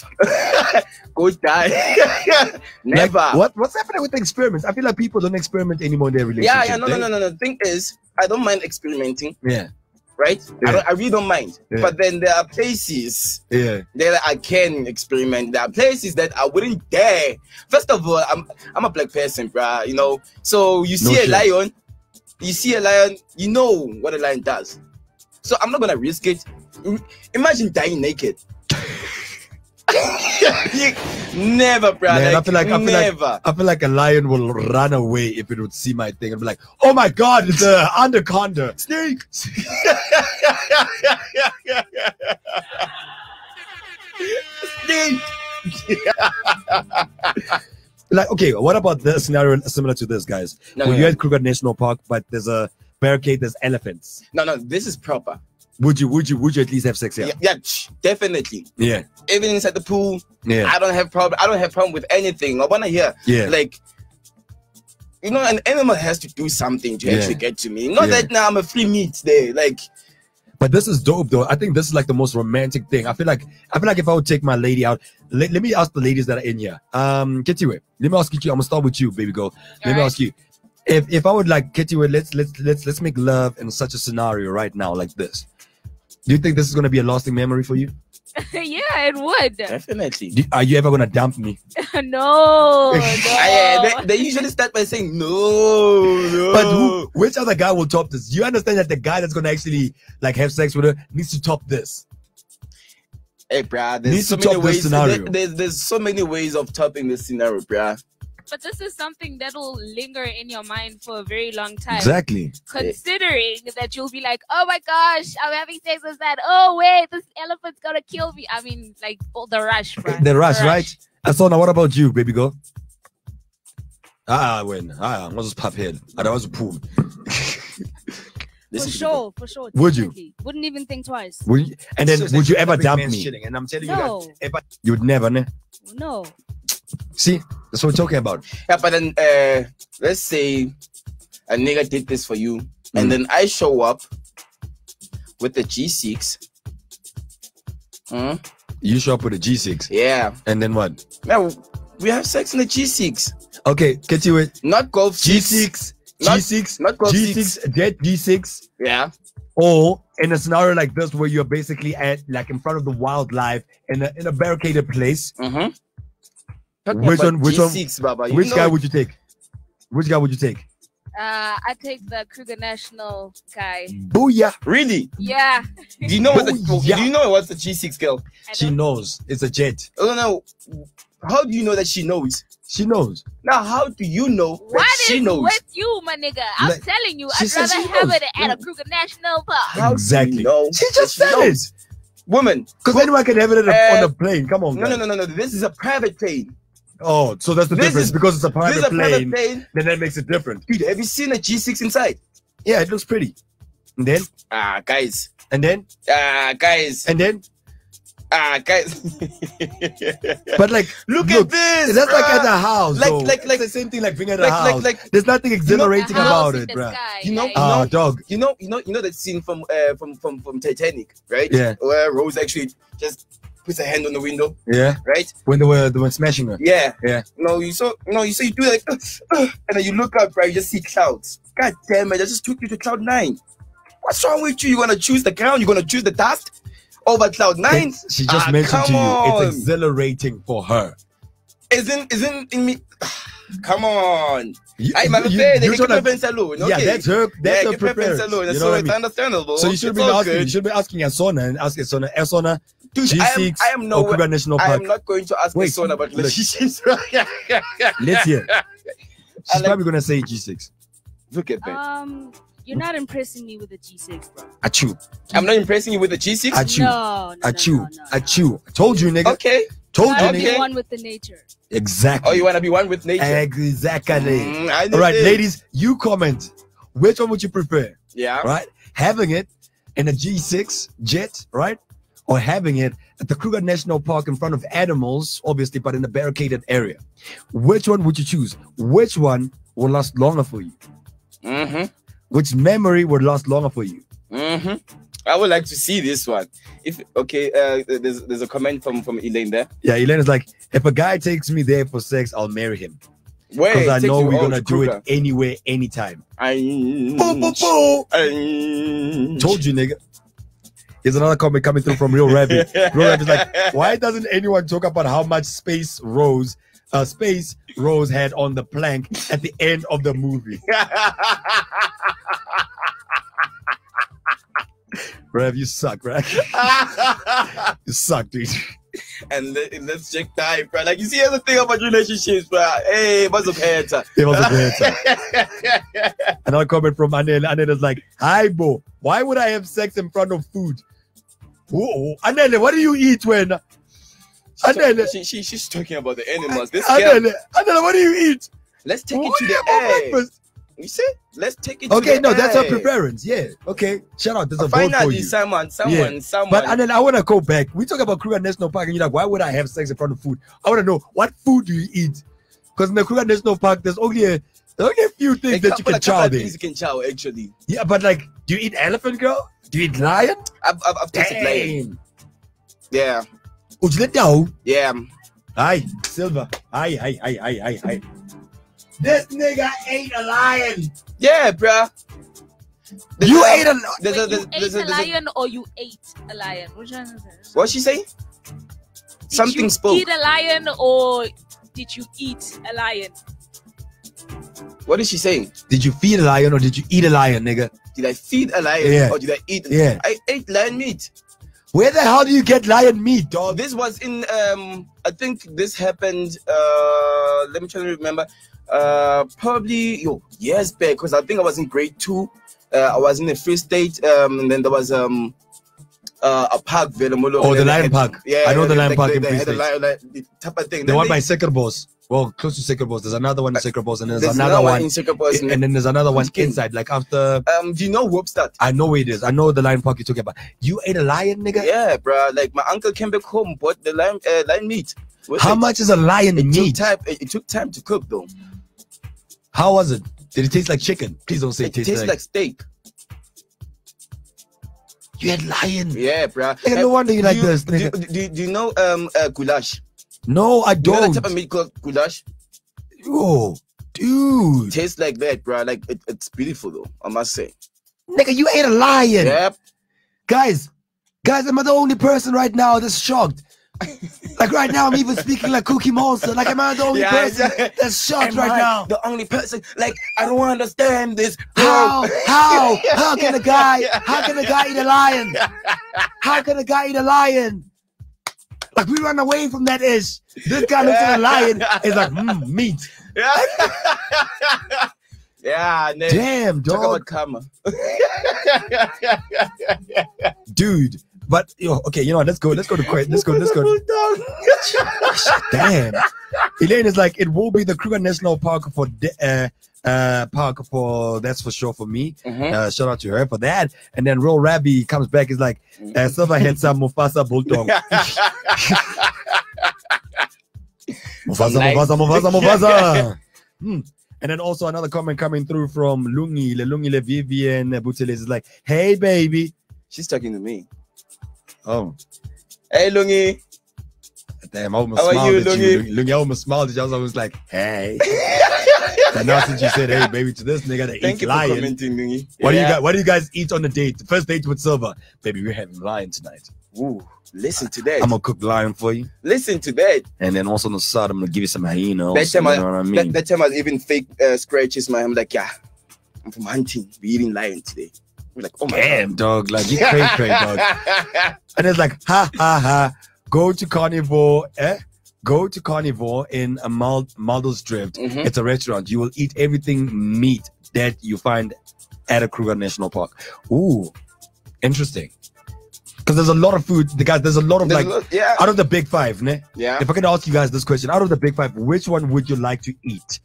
Go die. Like, Never. what what's happening with the experiments? I feel like people don't experiment anymore in their relationship. Yeah, yeah, eh? no, no, no, no, no. The thing is, I don't mind experimenting, Yeah, right? Yeah. I, I really don't mind. Yeah. But then there are places yeah. that I can experiment. There are places that I wouldn't dare. First of all, I'm I'm a black person, bruh. You know, so you see No a shit. lion, you see a lion, you know what a lion does. So I'm not gonna risk it. Imagine dying naked. never, bruh. Man, I feel like- I feel like- never. I feel like a lion will run away if it would see my thing and be like, "Oh my god, it's a anaconda snake." Snake. like, okay, what about the scenario similar to this, guys? No, when no, you're no. at Kruger National Park, but there's a barricade, there's elephants. no, no, this is proper. Would you, would you, would you at least have sex here? Yeah, yeah, definitely. Yeah, Even inside the pool, yeah, I don't have problem. I don't have problem with anything. I wanna hear yeah. like you know an animal has to do something to Yeah. actually get to me not Yeah. that now i'm a free meat there like But this is dope, though. I think this is like the most romantic thing. I feel like I feel like if I would take my lady out, let, let me ask the ladies that are in here. Um, it. Let me ask you. I'm gonna start with you, baby girl. Let me ask you. If if I would like it, let's let's let's let's make love in such a scenario right now, like this. Do you think this is gonna be a lasting memory for you? yeah, it would. definitely are you ever gonna dump me? no, no. I, uh, they, they usually start by saying no, no. But who, which other guy will top this? You understand that the guy that's gonna actually like have sex with her needs to top this. hey bruh, there's Needs so to many top this ways scenario. there- there's, there's so many ways of topping this scenario bruh But this is something that'll linger in your mind for a very long time. Exactly. Considering that you'll be like, oh my gosh, I'm having sex with that. Oh wait, this elephant's gonna kill me. I mean, like all the rush, bruh. The rush, right? Asona, what about you, baby girl? Ah, when ah, I was pop head. I was a pool. This for sure, for sure. Would you? Wouldn't even think twice. Would you, and then would you ever dump me? and i'm telling No, You would never, ne? no. See, that's what we're talking about. yeah but then uh let's say a nigga did this for you Mm. and then i show up with the G6. Hmm? You show up with a G6, Yeah. and then what? Now we have sex in the G6, Okay, get you it. not Golf G6, Not- G6, not Golf G6, jet G6, Yeah. or in a scenario like this where you're basically at like in front of the wildlife in a in a barricaded place. Mm-hmm. Which one- which one- G6, Baba. Which know- guy would you take? Which guy would you take? Uh, I take the Kruger National guy. Booyah! really? Yeah. Do you know what the Oh. Do you know what's the G6 girl? She knows it's a jet. I don't know. How do you know that she knows? She knows. Now, how do you know What that she is knows? with you, my nigga? I'm Like, telling you, I'd rather have knows. it at a Kruger National Park. How Exactly. do you know? She that just said knows? Woman. Because anyone can have it on a, Uh, on a plane. Come on. No, no, no, no, no. This is a private plane. Oh, so that's the This difference. is- because it's a This private is a private plane, plane. then that makes it different. Dude, have you seen a G6 inside? Yeah, it looks pretty. And then, Ah, guys. and then, Ah, guys. and then. Ah, guys. But like, look, at this. That's like at the house. Like- though. like- like- It's the same thing like being at a house. like, like, There's nothing exhilarating The about it, bro. You know- yeah, Oh, yeah. dog. you know, you know, you know that scene from uh, from from from Titanic, right? Yeah. Where Rose actually just puts a hand on the window, Yeah. right? When they were they were smashing her. Yeah. Yeah. No, you saw no, you saw you do like and then you look up, right? You just see clouds. God damn it, I just took you to cloud nine. What's wrong with you? You're gonna choose the ground, you're gonna choose the dust over cloud nine. It's- she just Ah, mentioned to you on. it's exhilarating for her. Isn't isn't in me come on. You, I my you- they you keep have- preference alone. Okay. Yeah, that's her. That's yeah, her preference alone. You So know what I it's understandable. So you should It's be asking. You good. should be asking Asona and ask Asona. Asona, Dude, G6 I am or nowhere. Kruger National I Park. am not going to ask Wait, my son about relationships. Let's hear. She's like- probably gonna say G6. Look at that. Um, you're not impressing me with the G6, bro. Achoo, I'm not impressing you with the G6. achoo, No, no, no, achoo, no, no. achoo. I told you, nigga. Okay. Told you, Gotta nigga. be one with the nature. Exactly. Oh, you want to be one with nature? Exactly. Mm, All right, understand. ladies, you comment. Which one would you prefer? Yeah. Right? Having it in a G6 jet, right? Or having it at the Kruger National Park in front of animals, obviously, but in a barricaded area. Which one would you choose? Which one will last longer for you? Mm-hmm. Which memory would last longer for you? Mm-hmm. I would like to see this one. If okay, uh, there's there's a comment from from Elaine there. Yeah, Elaine is like, if a guy takes me there for sex, I'll marry him. Because I know we're gonna to do Kruger? it anywhere, anytime. I- Told you, nigga. Here's another comment coming through from Real Rabbit. Real Rabbit's like, why doesn't anyone talk about how much space Rose, uh, space Rose had on the plank at the end of the movie? Rev, you suck, right? You suck, dude. and let, let's check time, bro. Like you see, the thing about relationships, bro. Hey, what's up, Heta? It was a great time. Another comment from Anel. Anel is like, hi, Bo. Why would I have sex in front of food? Whoa, Anel, what do you eat when? Anel, she, she, she's talking about the animals. This Anel, what do you eat? let's take What it to the for breakfast? You see? Let's take it to Okay, no, that's her preference. Yeah. Okay. Shout out. There's a vote for Finally, you. someone, someone, someone. But and then I want to go back. We talk about Kruger National Park, and you're like, why would I have sex in front of food? I want to know what food do you eat? Because in the Kruger National Park, there's only a there's only a few things a that you can chow there. you can chow, actually. Yeah, but like, do you eat elephant, girl? Do you eat lion? I've, I've, I've tasted lion. Yeah, Would you let down? yeah. Hi, Silver. Hi, hi, hi, hi, hi, hi. This nigga ate a lion. Yeah, bruh. There's You a- ate a lion. There's Wait, a, there's, you ate there's a a, there's a, lion or you ate a lion? Which one is it? what she say? Did Something you spoke. Eat a lion or did you eat a lion? What is she saying? Did you feed a lion or did you eat a lion, nigga? Did I feed a lion Yeah. or did I eat? Yeah. I ate lion meat. Where the hell do you get lion meat, dog? This was in um I think this happened uh let me try to remember. Uh probably yo years back because I think I was in grade two. Uh, I was in the Free State, um, and then there was um uh, a park there. Oh, the Lion Park. Yeah, I know the Lion Park they- in Free State. lion, like, the type of thing. The Then one they- by Sacred Boss. Well, close to Sacred Boss. There's another one in Sacred Boss, and there's, there's another one. in Sacred Boss, and then there's another one inside, like after. um, do you know Hoopstad? I know where it is. I know the lion park you're talking about. You ate a lion, nigga. Yeah, bro. Like my uncle came back home, bought the lion, uh, lion meat. With How it. much is a lion It meat? took time. It, it took time to cook though. How was it? Did it taste like chicken? Please don't say It it tastes like. like steak. You had lion. Yeah. Nigga, no wonder you like this, Do, do, do you know um uh, goulash? No, I don't. You know that type of meat called goulash? Yo, dude. Tastes like that, bruh. Like it, it's beautiful though. I must say. Nigga, you ate a lion. Yep. Guys, guys, am I the only person right now that's shocked? like right now, I'm even speaking like Cookie Monster. Like, am I the only Yeah, person yeah. that's shocked Am right I now? The only person. Like I don't understand this. bro. How? How? How can a guy? How can a guy eat a lion? How can a guy eat a lion? Like we run away from that ish. This guy looks at a lion. It's like mm, meat. Yeah. yeah. Damn, dog, dude. But yo, okay, you know what? Let's go. Let's go to que- Let's go. Let's go. Damn. Elaine is like, it will be the Kruger National Park for de- uh, uh, park for that's for sure for me. Mhm. Uh, shout out to her for that. And then Real Rabbi comes back is like, uh, Silver had some Mufasa Bulldog. Mufasa, Nice. Mufasa, Mufasa, Mufasa. Hmm. And then also another comment coming through from Lungi, Le Lungi Le Vivian Buteles is like, hey baby. She's talking to me. Oh, Hey, Lungi. damn, I almost How are smiled you, at Lungi? you. Lungi, I almost smiled at you. I was almost like, hey. And now since you said, hey baby, to this nigga that Thank eats lion. commenting, Lungi. What do you Yeah. guys? What do you guys eat on the date? The first date with Silver, baby. We're having lion tonight. Ooh, listen to that. I'm gonna cook lion for you, listen to that. and then also on the side, I'm gonna give you some hyena. That also, time you I- know what I mean? That, that time I was even fake uh, scratches my. I'm like, yeah, I'm from hunting. We eating lion today. We're like, oh my Damn, dog, like you crazy, cray cray, dog. And it's like, ha ha ha. Go to carnivore, eh? Go to carnivore in a Muldersdrift. Mhm. It's a restaurant. You will eat everything meat that you find at a Kruger National Park. Ooh, interesting. Because there's a lot of food. The guys, there's a lot of There's like lot- yeah, out of the big five, ne? yeah. If I could ask you guys this question, out of the big five, which one would you like to eat?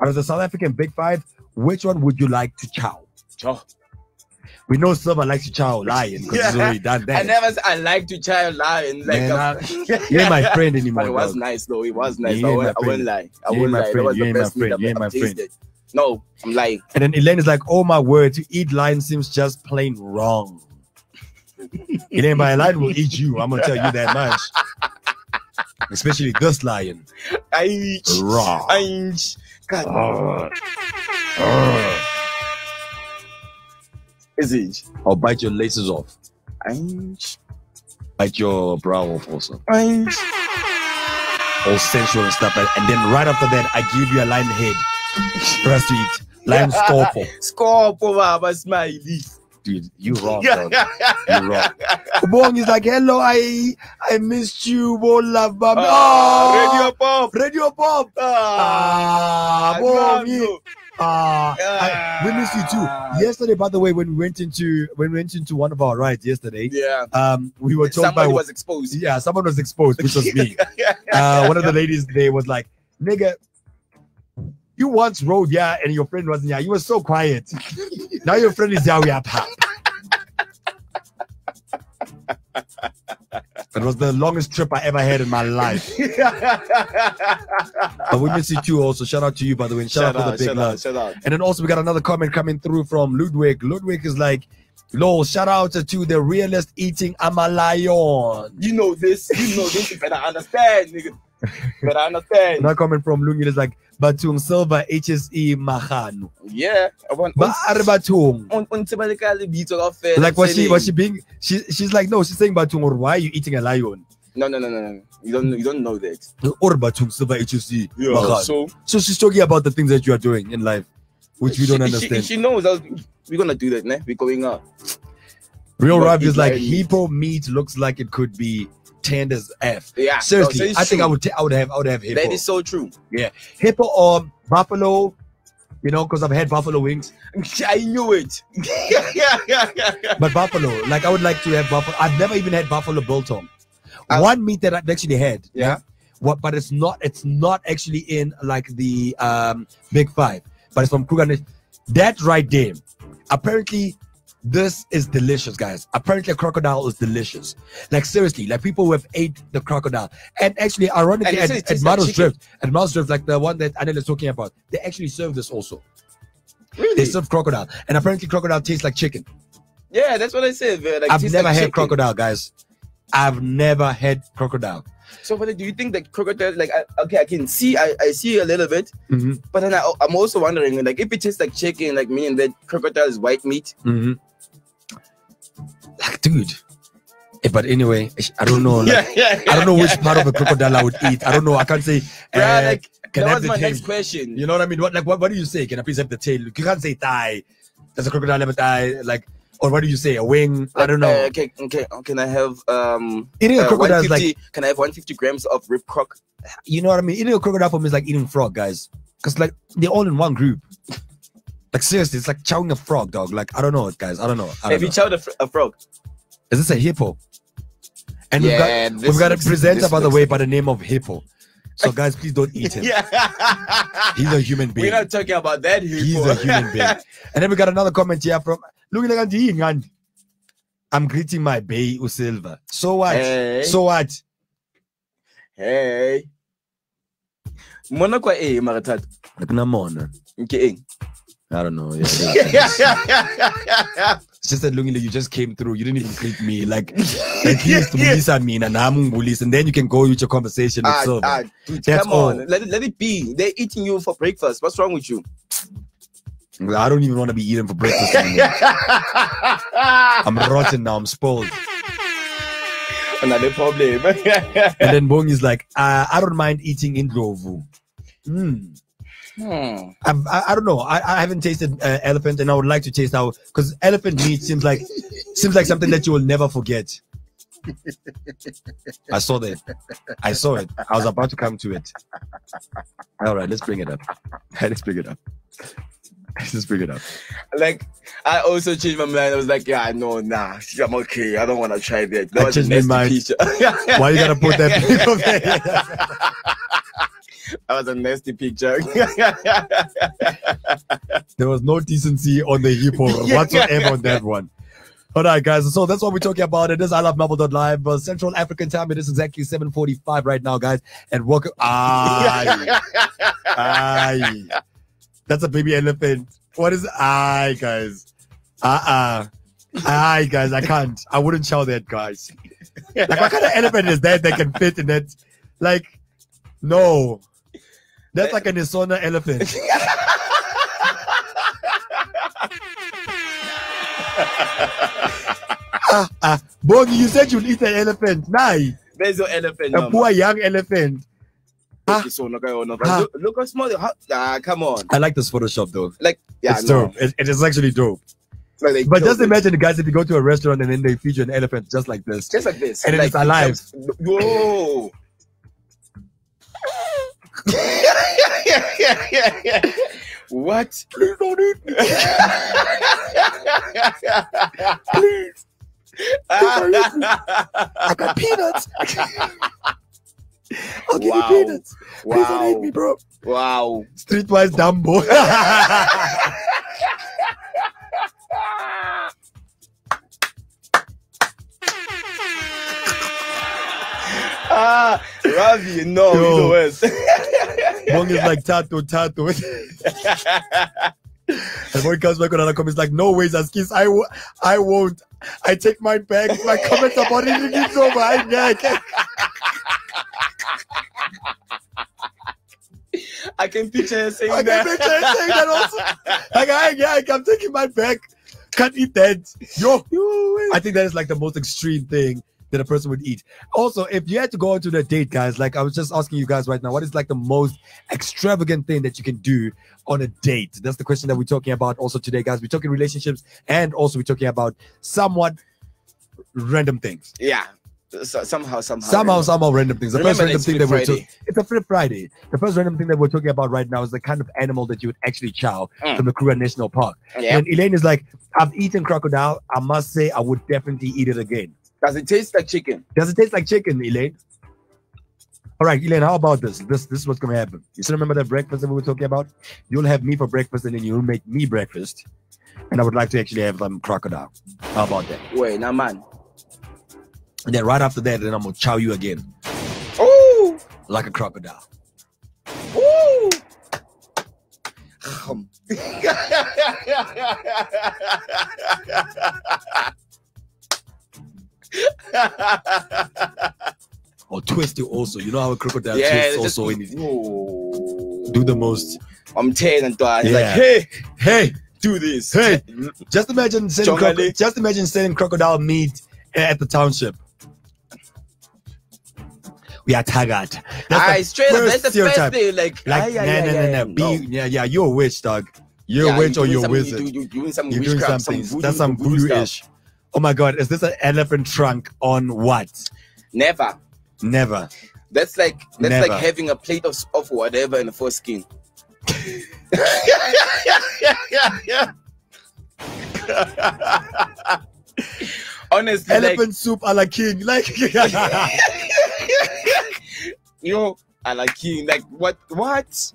Out of the South African big five, which one would you like to chow? Oh. We know Silver likes to chow lion because he's Yeah. already done that. I never. said I like to try lion. Like, Man, um, you ain't my friend anymore. but it was dog. nice though. It was nice. I won't, my I won't lie. I you won't my lie. That friend. was You the ain't best friend. I've You ain't ever my friend. tasted. No, I'm lying. And then Elaine is like, "Oh my word, to eat lion seems just plain wrong." Elaine, by lion will eat you. I'm gonna tell you that much. Especially this lion. Raw. God. Is it? I'll bite your laces off. Aich. Bite your brow off also. Aich. all sensual and stuff. And, then right after that, I give you a lion head us to eat. Lion scalpel. Scorpo, baba, smiley. Dude, you wrong, dog. You wrong. Bong is like, hello, I I missed you, bo love, bam. Ah, Oh, Radio Pop. Radio Pop. Ah, Ah, Bong, no, no. Ah, we missed you Ah. too. Yesterday, by the way, when we went into when we went into one of our rides yesterday, Yeah. um, we were told by Somebody was exposed. yeah, someone was exposed, which was me. uh, one of the ladies there was like, nigga, you once rode, yeah, and your friend wasn't, yeah. You were so quiet. now your friend is, yeah, we are. It was the longest trip I ever had in my life. But we miss you too, also. Shout out to you, by the way. and Shout, out for the big shout love. out, shout out. And then also we got another comment coming through from Ludwig. Ludwig is like, lol, shout out to the realist eating Amalayon. You know this. You know this. You better understand, nigga. But I understand. Another comment from Lungi is like, Batung Silva HSE Mahanu. Yeah. I want. Ba are Batung. on on typical beats of fair. Like was she was she being she she's like no she's saying Batung or why are you eating a lion? No, no, no, no, no. You don't know. You don't know that. Or Batung Silva HSE Mahanu. So So she's talking about the things that you are doing in life, which we don't she, understand. She, she knows. That we're gonna do that. Ne? We're going up. Real is is like hippo meat looks like it could be tanned as F. Yeah. Seriously, no, so I think true. I would I would have I would have hippo. That is so true. Yeah. Hippo or buffalo, you know, because I've had buffalo wings. I knew it. yeah, yeah, yeah, yeah, yeah. But buffalo, like I would like to have buffalo. I've never even had buffalo biltong. I- One meat that I've actually had. Yeah. What? But it's not. It's not actually in like the um big five. But it's from Kruger. That right there. Apparently, this is delicious, guys. Apparently, a crocodile is delicious. Like seriously, like people who have ate the crocodile. And actually, ironically, And at, at tastes like Drift, at Muldersdrift, like the one that Anil is talking about, they actually serve this also. They serve crocodile, and apparently, crocodile tastes like chicken. Yeah, that's what I said. Like, I've never like had chicken. crocodile, guys. I've never had crocodile. So, but do you think that crocodile? Like, I, okay, I can see, I, I see a little bit, Mm-hmm. but then I, I'm also wondering, like, if it tastes like chicken, like meaning that crocodile is white meat. Mm-hmm. Like, dude. Eh, but anyway, I don't know. Like, yeah, I don't know which part of a crocodile I would eat. I don't know. I can't say. Yeah, uh, like can I that have was the my tail? next question. You know what I mean? What like what, what do you say? Can I please have the tail? You can't say thigh. Does a crocodile have a thigh? Like, or what do you say? A wing? I don't know. Uh, okay, okay. Can I have um? Eating a uh, crocodile is 150 like can I have 150 grams of rib croc? you know what I mean. Eating a crocodile for me is like eating frog, guys. Cause like they're all in one group. Like seriously, it's like chowing a frog, dog. Like I don't know, guys. I don't know. I don't Have you know. chowed a, fr- a frog? Is this a hippo? And Yeah, we've got this we've got a presenter by the way by the name of Hippo. So guys, please don't eat him. Yeah. He's a human being. We're not talking about that. hippo. He's a human being. And then we got another comment here from Looking at the I'm greeting my bay Usilva. So what? Hey. So what? hey. Mona kwa eh marathat. Like Namona. Okay. I don't know. Yeah, yeah. It's just that Lungile, you just came through. You didn't even greet me. Like, at least Mulisa mean and I'm Mulis, and then you can go with your conversation with Ah, Silva. ah, dude, That's come on, let it, let it be. They're eating you for breakfast. What's wrong with you? I don't even want to be eating for breakfast anymore. I'm rotten now. I'm spoiled. Another problem. And then Bong is like, uh, I don't mind eating in Glovu. Hmm. I'm- I, I don't know. I, I haven't tasted uh, elephant, and I would like to taste how because elephant meat seems like seems like something that you will never forget. I saw that. I saw it. I was about to come to it. All right, let's bring it up. Let's bring it up. Let's bring it up. Like I also changed my mind. I was like, yeah, no, nah, I'm okay. I don't want to try that. I That a changed my mind. Why you gotta put that that? That was a nasty picture. There was no decency on the hippo whatsoever on that one. All right, guys. So that's what we're talking about. It is I Love Melville.live, uh, Central African time. It is exactly 7:45 right now, guys. And welcome. Aye. Aye. That's a baby elephant. What is aye, guys? Uh-uh. Aye, guys. I can't. I wouldn't show that, guys. Like, what kind of elephant is that that can fit in that? Like, no. That's like an Isona elephant. ah, ah. Bongi, you said you'd eat an elephant. Nah, There's your elephant. a mama. poor young elephant. ah. Okay, so, no, no, no, Ah. Look, look how small. How, ah, come on. I like this Photoshop though. Like, yeah, it's no. dope. It, it is actually dope. Like But just it. imagine, guys, if you go to a restaurant and then they feature an elephant just like this. just like this, And it like, is alive. Whoa. what? Please don't eat me. Please. I got peanuts. I'll give Wow. you peanuts. Please don't eat me, bro. Wow. Streetwise Dumbo. Ah, Ravi, no, Yo. you're the worst. Bong is like tato tato. and when he comes back with another comment, it's like, no ways, as Askis, I, w- I won't. I take my back. My comments about it, is over. I neck. I can picture her saying I that. can picture him saying that also. Like, I, yeah, I'm taking my back. Can't eat that. Yo, I think that is like the most extreme thing that a person would eat. Also, if you had to go into the date, guys, like I was just asking you guys right now, what is like the most extravagant thing that you can do on a date? That's the question that we're talking about also today, guys. We're talking relationships and also we're talking about somewhat random things. Yeah. So, somehow, somehow. Somehow, somehow random things. The first random thing that we're talking it's a flip Friday. The first random thing that we're talking about right now is the kind of animal that you would actually chow Mm. from the Kruger National Park. Yeah. And Elaine is like, I've eaten crocodile. I must say, I would definitely eat it again. Does it taste like chicken? Does it taste like chicken, Elaine? All right, Elaine, how about this? This this is what's gonna happen. You still remember that breakfast that we were talking about? You'll have me for breakfast and then you'll make me breakfast. And I would like to actually have some crocodile. How about that? Wait, now, man. And then right after that, then I'm gonna chow you again. Oh, Like a crocodile. oh. Or twist it also. You know how a crocodile yeah, twists just, also it Whoa. do the most. I'm 10 and done. He's Yeah. like, hey, Hey, do this. Hey. Mm. just imagine selling croco- just imagine selling crocodile meat at the township. We are tagged. I straight up, that's the stereotype. first thing. Like, Like, yeah, nah, nah, yeah, nah, nah. Be, no. yeah, yeah, you're a witch, dog. You're Yeah, a witch or you're a wizard. You, you, doing some You're doing witchcraft, something. some voodoo, That's some voodoo voodoo ish. Oh my god, is this an elephant trunk on what? Never. Never. That's like that's Never. like having a plate of, of whatever in the foreskin. yeah, yeah, yeah, yeah, yeah. Honestly, like, Elephant soup a la king. Like yo, I like king. Like what? What?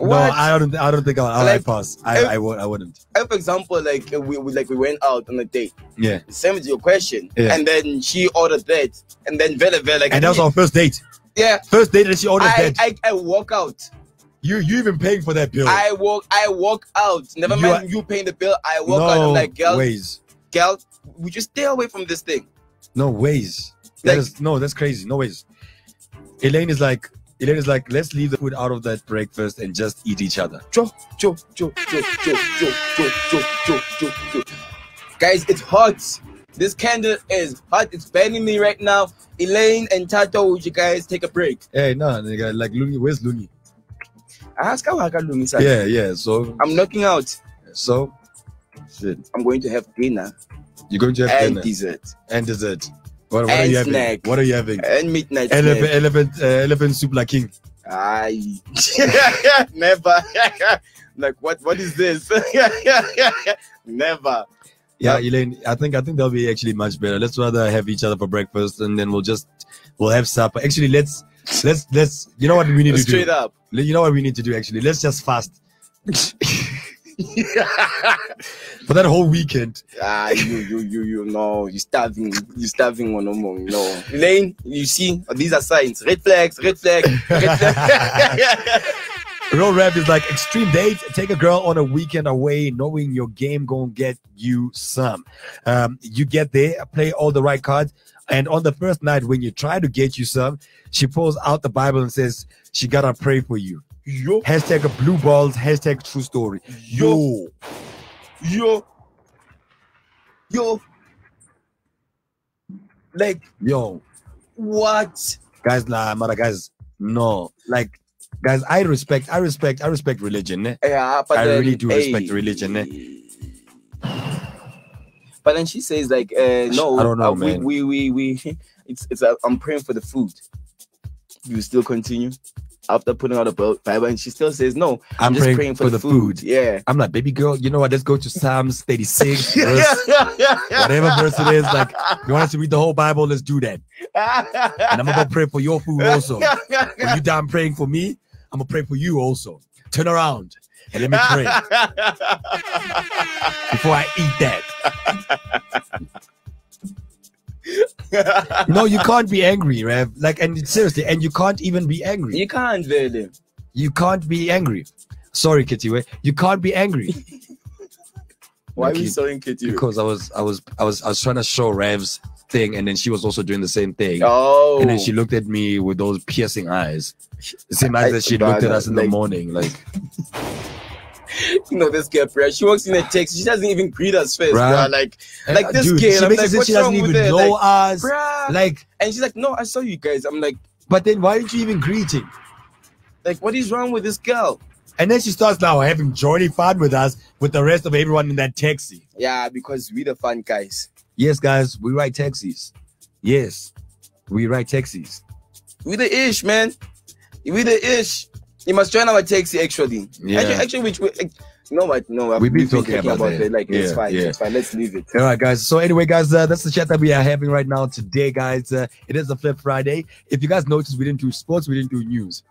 No, I don't I don't think I'll, I'll Like, pass. I, if- I would I wouldn't. Uh, for example, like we, we like we went out on a date. Yeah. Same as your question, Yeah. and then she ordered that, and then Vela Vela like And that was our first date. yeah. First date and she ordered I, that. I I walk out. you you even paying for that bill. I walk. I walk out. Never You mind are- you paying the bill. I walk no out. I'm like, girl, ways. girl, would you stay away from this thing? No ways. That Like- is no, that's crazy. No ways. Elaine is like Elena's like, let's leave the food out of that breakfast and just eat each other. Guys, it's hot. This candle is hot. It's burning me right now. Elaine and Tato, would you guys take a break? Hey, no, nigga. Like, Looney, where's Looney? I asked how I got Looney. Sorry. Yeah, yeah. So I'm knocking out. So, shit. I'm going to have dinner. You're going to have and dinner. dessert. And dessert. What, what are And you having? snack. What are you having? and midnight Elephant, snack. elephant, uh, elephant soup like king. Aye. Never. like what? What is this? Never. Yeah, Yeah. Elaine, I think I think that'll be actually much better. Let's rather have each other for breakfast and then we'll just we'll have supper. Actually, let's let's let's you know what we need to do? Straight up. You know what we need to do actually. Let's just fast for that whole weekend. Ah, you, you, you, you, no, you starving, you starving on no more, no. Elaine, you see, these are signs. Red flags, red flag, red flag. Real rap is like extreme date. Take a girl on a weekend away, knowing your game gonna get you some. Um, you get there, play all the right cards, and on the first night when you try to get you some, she pulls out the Bible and says she gotta pray for you. Yo, Hashtag blue balls. Hashtag true story. Yo, yo, yo. Like, yo, what? guys, nah, mother guys, no, like, guys, I respect, I respect, I respect religion. Eh? Yeah, but I then, really do respect hey. religion, eh? But then she says like, uh, no, I don't know, uh, we, we, we, we, it's, it's, uh, I'm praying for the food. You still continue after putting out a Bi- Bible, and she still says, no, I'm, just praying, for, the food. Yeah. I'm like, baby girl, you know what? Let's go to Psalms 36, verse, whatever verse it is. Like, you want us to read the whole Bible? Let's do that. And I'm gonna pray for your food also. When you done praying for me, I'm gonna pray for you also. Turn around and let me pray before I eat that. No, you can't be angry, Rev. Like, and seriously, and you can't even be angry. you can't really. You can't be angry. Sorry, Kitty. You can't be angry Why are we so into because I was, I was, I was, I was trying to show Rev's thing, and then she was also doing the same thing. Oh, And then she looked at me with those piercing eyes. The same eyes that she looked at us in the morning. Like, you know this girl, bro. She walks in a text. She doesn't even greet us first, Bruh. bruh. Like, eh, Like this dude, girl, She I'm like, it what's she doesn't wrong with even her? know Like, us. bruh. Like, and she's like, no, I saw you guys. I'm like, but then why aren't you even greeting? like, what is wrong with this girl? And then she starts now having jolly fun with us with the rest of everyone in that taxi. Yeah, because we the fun guys. Yes, guys, we ride taxis. Yes, we ride taxis. We the ish, man. We the ish. You must join our taxi actually. Yeah. Actually, actually, which we, like, know what? No, We've been talking about that. it. Like, it's fine. yeah. It's fine. Let's leave it. All right, guys. So anyway, guys, uh, that's the chat that we are having right now today, guys. Uh, it is a Flip Friday. If you guys noticed, we didn't do sports, we didn't do news.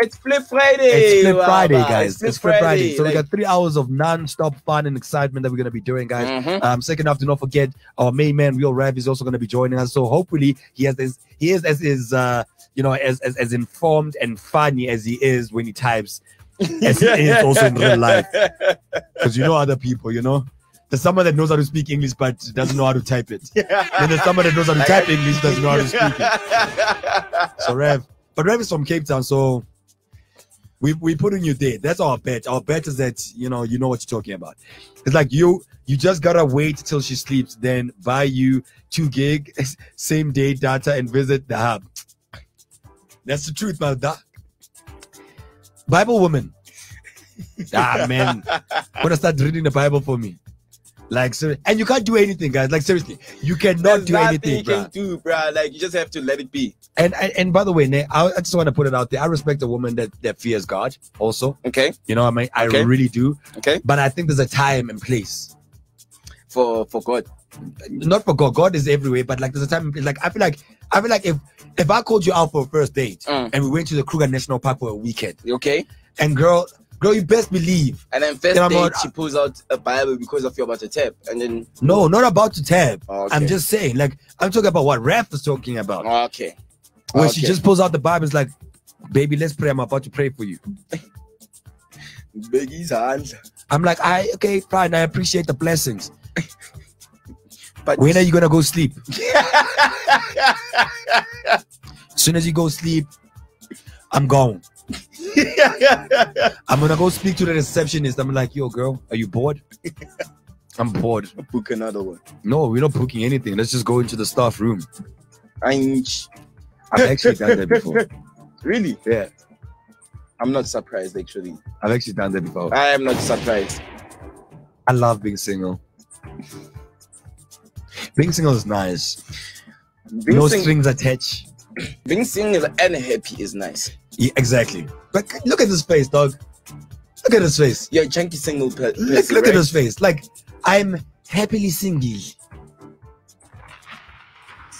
It's Flip Friday. It's Flip Wow, Friday, guys. It's Flip, Friday. So we got three hours of non-stop fun and excitement that we're gonna be doing, guys. Mhm. Um, second off, do not forget our main man, Real Rav, is also going to be joining us. So hopefully he has this, he is as is uh you know as, as as informed and funny as he is when he types. as it is also in real life. Because you know other people, you know. There's someone that knows how to speak English but doesn't know how to type it. Then there's someone that knows how to type English doesn't know how to speak it. So Rev, but Rev is from Cape Town, so we we putting you there. That's our bet. Our bet is that you know you know what you're talking about. It's like you you just gotta wait till she sleeps, then buy you two gig same day data and visit the hub. That's the truth, my dog. Bible woman. ah man, gonna start reading the Bible for me? Like ser- and you can't do anything, guys. Like seriously, you cannot There's do anything, you bro. can do, bro. Like you just have to let it be. And, and and by the way, I, I just want to put it out there. I respect a woman that that fears God. Also, Okay, you know, what I mean, I Okay. really do. okay. But I think there's a time and place. For for God. Not for God. God is everywhere, but like there's a time. Like I feel like I feel like if if I called you out for a first date Mm. and we went to the Kruger National Park for a weekend, Okay. and girl, girl, you best believe. And then first date, not- she pulls out a Bible because of you're about to tap, and then No, not about to tap. Oh, okay. I'm just saying, like I'm talking about what Raph was talking about. okay, Where she just pulls out the Bible, it's like, baby, let's pray. I'm about to pray for you. Biggie's hand. I'm like, I okay, fine. I appreciate the blessings. But When are you gonna go sleep? As soon as you go sleep, I'm gone. I'm gonna go speak to the receptionist. I'm like, yo, girl, are you bored? I'm bored. book another one. No, we're not booking anything. Let's just go into the staff room. I've actually done that before. really. Yeah, I'm not surprised actually. I've actually done that before. I am not surprised. I love being single. Being single is nice. Being, no sing- strings attached. being single and happy is nice. Yeah, exactly. But look at this face, dog. Look at this face. You're a chunky single per- person. Look, look right? at his face. Like I'm happily single.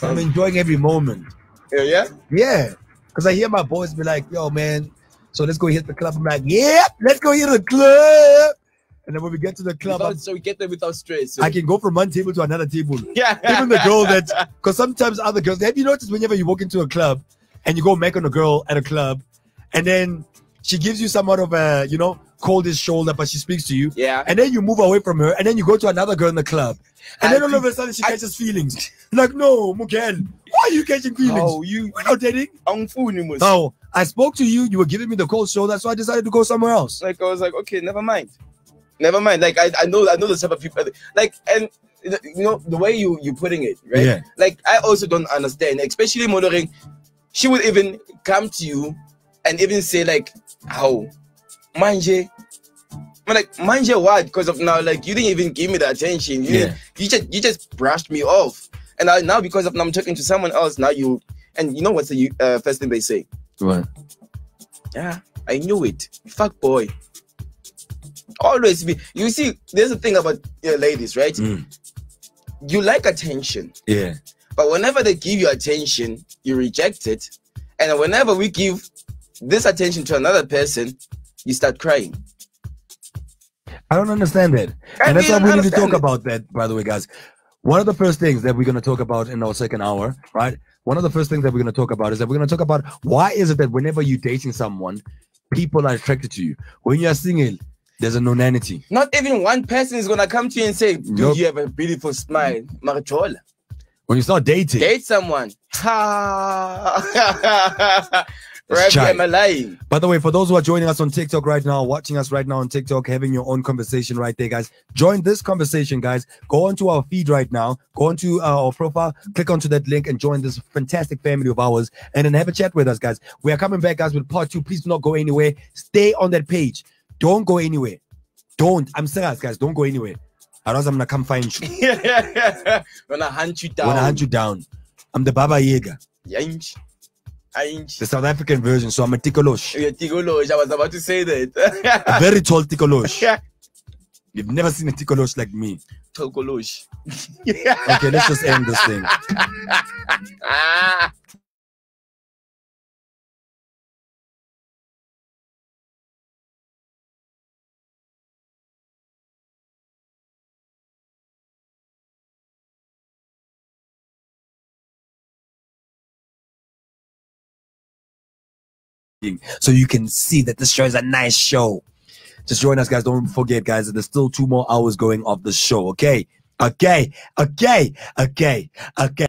I'm enjoying every moment. Yeah, yeah. Yeah, because I hear my boys be like, "Yo, man, so let's go hit the club." I'm like, "Yeah, let's go hit the club." And then when we get to the club, Without, so we get there without stress. So. I can go from one table to another table. yeah. Even the girl that, because sometimes other girls, have you noticed whenever you walk into a club and you go make on a girl at a club, and then she gives you somewhat of a, you know, coldest shoulder, but she speaks to you, Yeah. and then you move away from her, and then you go to another girl in the club, and I then all of a sudden she I- catches feelings. Like, no, Miguel, why are you catching feelings? Oh, you. We're not dating. No, oh, I spoke to you. You were giving me the cold shoulder, so I decided to go somewhere else. Like I was like, okay, never mind. Never mind. Like I, I know I know the type of people like and you know the way you you putting it, right? Yeah. Like I also don't understand, especially motoring. She would even come to you and even say like, "How, manje." I'm like, manje what? Because of now, like you didn't even give me the attention. You, Yeah. you just you just brushed me off, and now, now because of now I'm talking to someone else. Now you and you know what's the uh, first thing they say? What? Yeah, I knew it. Fuck boy. Always be. You see, there's a thing about uh, ladies, right? Mm. You like attention, Yeah. but whenever they give you attention, you reject it. And whenever we give this attention to another person, you start crying. I don't understand that. I and that's why we need to talk it. about that, by the way, guys. One of the first things that we're going to talk about in our second hour, right? One of the first things that we're going to talk about is that we're going to talk about why is it that whenever you're dating someone, people are attracted to you. When you're single, there's a nonanity. Not even one person is gonna come to you and say, "Dude, Nope. you have a beautiful smile, Marichola." When you start dating, Date someone. Ha. It's Ravi, shy. am I lying? By the way, for those who are joining us on TikTok right now, watching us right now on TikTok, having your own conversation right there, guys, join this conversation, guys. Go onto our feed right now, go onto uh, our profile, click onto that link, and join this fantastic family of ours, and then have a chat with us, guys. We are coming back, guys, with part two. Please do not go anywhere. Stay on that page. Don't go anywhere. Don't. I'm serious, guys. Don't go anywhere. Otherwise, I'm gonna come find you. when I hunt you down. When I hunt you down, I'm the Baba Yaga, Yanch. The South African version. So I'm a tikolosh, Yeah, Tigolosh. I was about to say that. a very tall tikolosh. You've never seen a tikolosh like me. Togolosh. Okay, let's just end this thing. So you can see that this show is a nice show. Just join us, guys. Don't forget, guys, there's still two more hours going of the show. Okay. Okay. Okay. Okay. Okay.